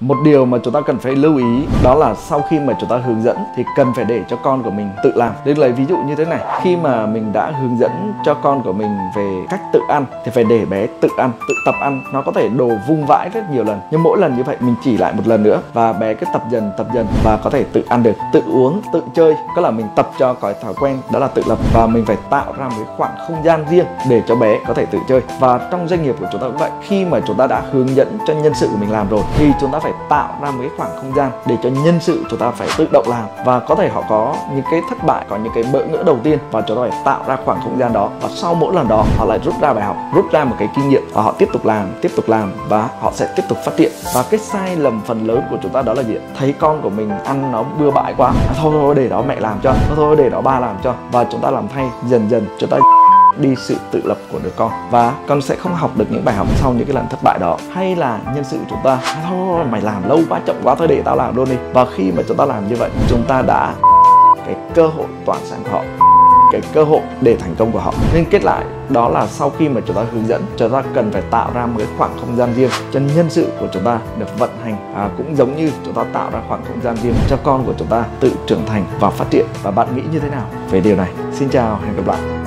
một điều mà chúng ta cần phải lưu ý đó là sau khi mà chúng ta hướng dẫn thì cần phải để cho con của mình tự làm. Để lấy ví dụ như thế này, khi mà mình đã hướng dẫn cho con của mình về cách tự ăn thì phải để bé tự ăn, tự tập ăn. Nó có thể đổ vung vãi rất nhiều lần, nhưng mỗi lần như vậy mình chỉ lại một lần nữa và bé cứ tập dần tập dần và có thể tự ăn được. Tự uống, tự chơi, có là mình tập cho cái thói quen đó là tự lập và mình phải tạo ra một cái khoảng không gian riêng để cho bé có thể tự chơi. Và trong doanh nghiệp của chúng ta cũng vậy, khi mà chúng ta đã hướng dẫn cho nhân sự của mình làm rồi thì chúng ta phải tạo ra một cái khoảng không gian để cho nhân sự chúng ta phải tự động làm. Và có thể họ có những cái thất bại có những cái bỡ ngỡ đầu tiên và chúng ta phải tạo ra khoảng không gian đó. Và sau mỗi lần đó họ lại rút ra bài học rút ra một cái kinh nghiệm và họ tiếp tục làm tiếp tục làm và họ sẽ tiếp tục phát triển. Và cái sai lầm phần lớn của chúng ta đó là gì thấy con của mình ăn nó bừa bãi quá. À, thôi thôi để đó mẹ làm cho. Thôi thôi để đó ba làm cho. Và chúng ta làm thay dần dần chúng ta đi sự tự lập của đứa con. Và con sẽ không học được những bài học sau những cái lần thất bại đó. Hay là nhân sự chúng ta à, thôi mày làm lâu quá chậm quá thôi để tao làm luôn đi. Và khi mà chúng ta làm như vậy chúng ta đã cái cơ hội tỏa sáng của họ cái cơ hội để thành công của họ. Nên kết lại đó là sau khi mà chúng ta hướng dẫn chúng ta cần phải tạo ra một cái khoảng không gian riêng cho nhân sự của chúng ta được vận hành. À, cũng giống như chúng ta tạo ra khoảng không gian riêng cho con của chúng ta tự trưởng thành và phát triển. Và bạn nghĩ như thế nào về điều này? Xin chào hẹn gặp lại.